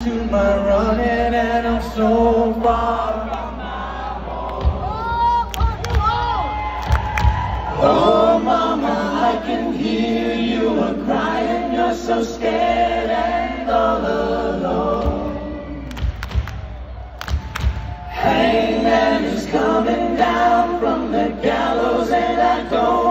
to my running and I'm so far from my wall. Oh, mama, I can hear you are crying. You're so scared and all alone. Hangman is coming down from the gallows and I don't